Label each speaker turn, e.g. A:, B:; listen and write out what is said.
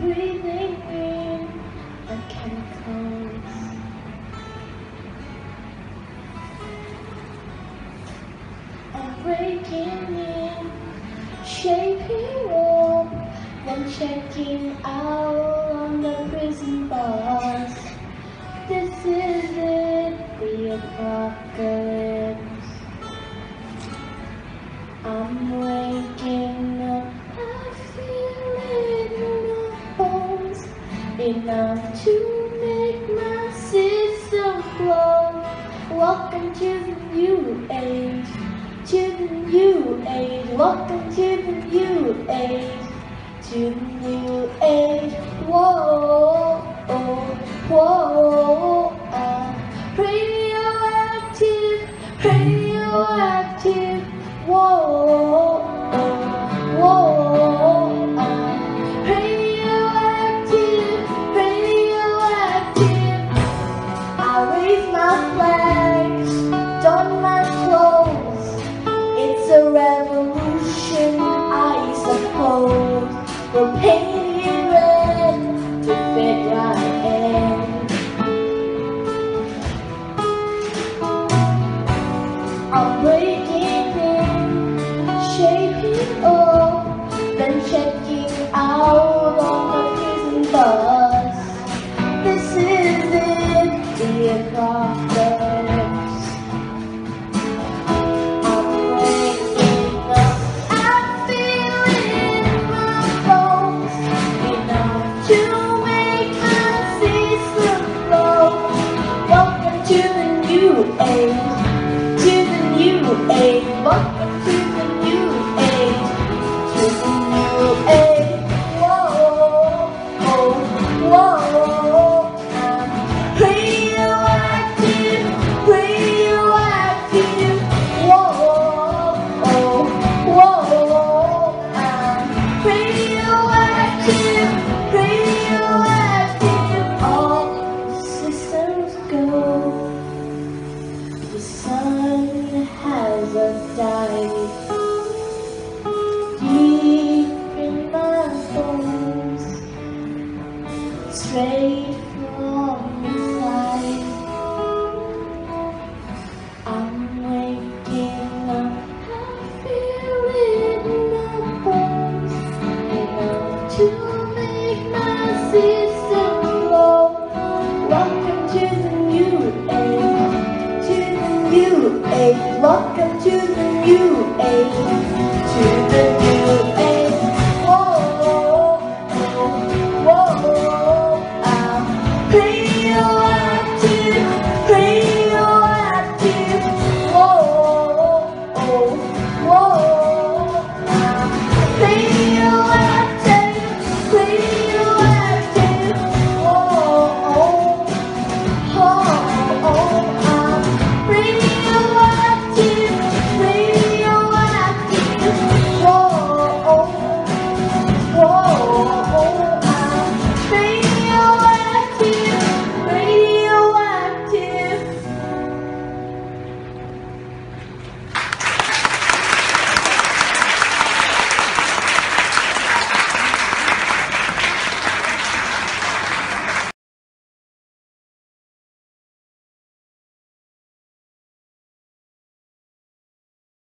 A: breathing in the chemicals. I'm breaking in, shaping up, then checking out. to make my system glow. Welcome to the new age, to the new age, welcome to the new age, to the new age. Whoa, oh, whoa, uh, radioactive, radioactive, whoa. repent Big buck Welcome to the new age, to the new age. Whoa, whoa. I'll